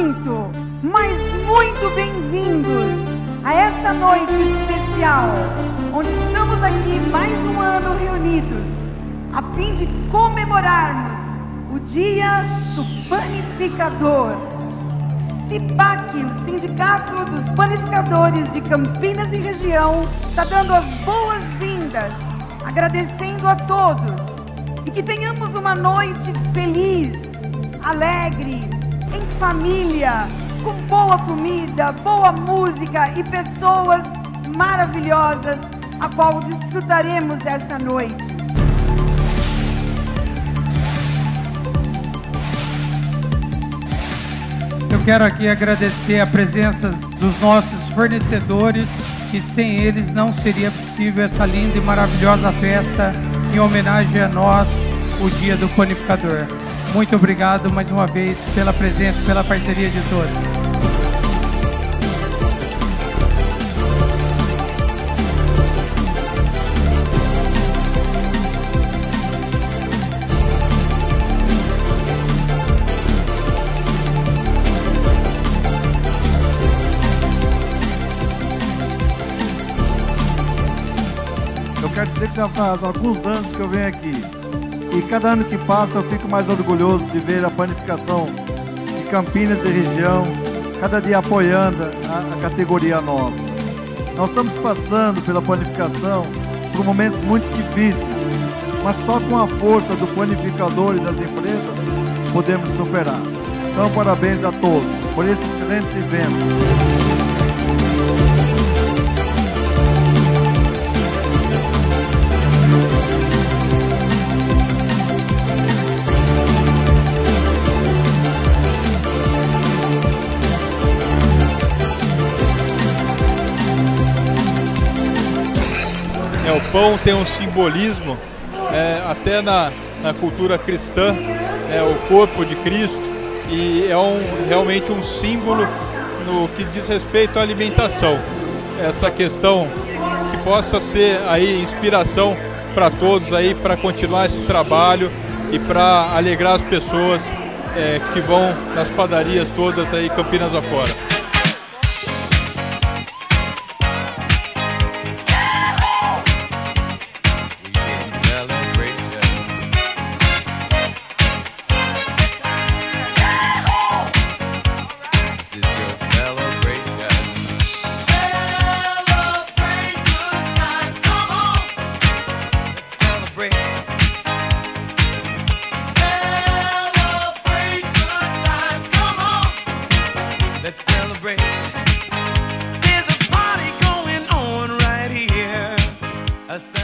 muito, mas muito bem-vindos a essa noite especial, onde estamos aqui mais um ano reunidos, a fim de comemorarmos o Dia do Panificador. CIPAC, o Sindicato dos Panificadores de Campinas e Região, está dando as boas-vindas, agradecendo a todos e que tenhamos uma noite feliz, alegre, em família, com boa comida, boa música e pessoas maravilhosas, a qual desfrutaremos essa noite. Eu quero aqui agradecer a presença dos nossos fornecedores, que sem eles não seria possível essa linda e maravilhosa festa em homenagem a nós, o Dia do Panificador. Muito obrigado mais uma vez pela presença, pela parceria de todos. já faz alguns anos que eu venho aqui. E cada ano que passa eu fico mais orgulhoso de ver a panificação de Campinas e região, cada dia apoiando a, a categoria nossa. Nós estamos passando pela panificação por momentos muito difíceis, mas só com a força do panificador e das empresas podemos superar. Então, parabéns a todos por esse excelente evento. É, o pão tem um simbolismo, é, até na, na cultura cristã, é o corpo de Cristo, e é um, realmente um símbolo no que diz respeito à alimentação. Essa questão que possa ser aí inspiração para todos aí para continuar esse trabalho e para alegrar as pessoas é, que vão nas padarias todas aí Campinas afora.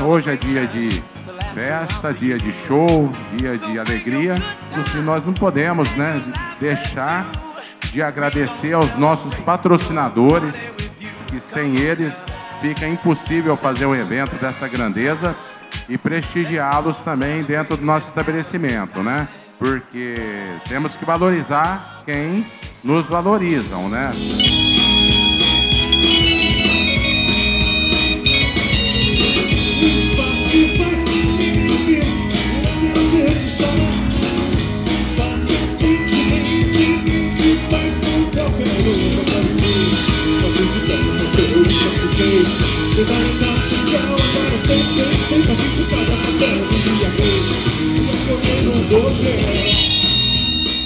Hoje é dia de festa, dia de show, dia de alegria. E nós não podemos né, deixar de agradecer aos nossos patrocinadores, que sem eles fica impossível fazer um evento dessa grandeza e prestigiá-los também dentro do nosso estabelecimento, né? Porque temos que valorizar quem nos valorizam, né?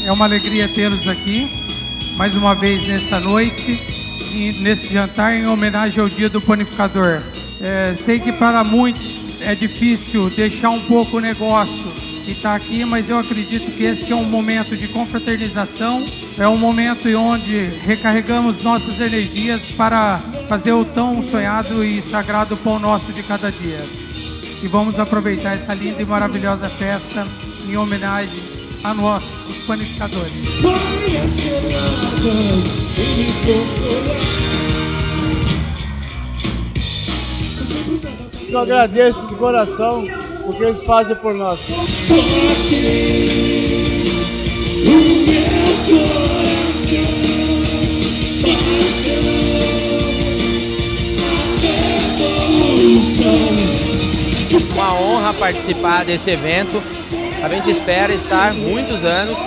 É uma alegria tê-los aqui mais uma vez nessa noite e nesse jantar em homenagem ao Dia do Panificador. É, sei que para muitos é difícil deixar um pouco o negócio e estar tá aqui, mas eu acredito que este é um momento de confraternização, é um momento onde recarregamos nossas energias para fazer o tão sonhado e sagrado pão nosso de cada dia. E vamos aproveitar essa linda e maravilhosa festa em homenagem a nós, os panificadores. Eu agradeço de coração o que eles fazem por nós. Honra participar desse evento a gente espera estar muitos anos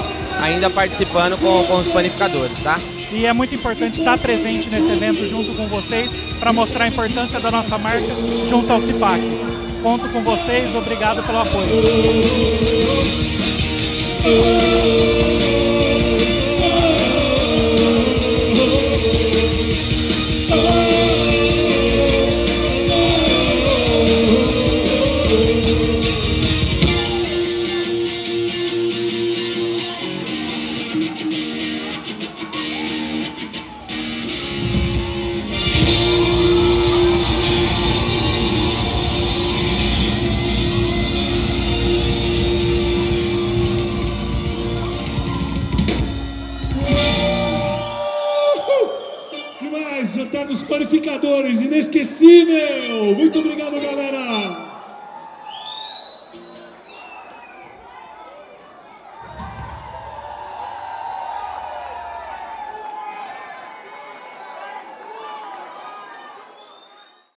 ainda participando com, com os panificadores, tá? E é muito importante estar presente nesse evento junto com vocês para mostrar a importância da nossa marca junto ao CIPAC. Conto com vocês, obrigado pelo apoio. Panificadores, inesquecível! Muito obrigado, galera!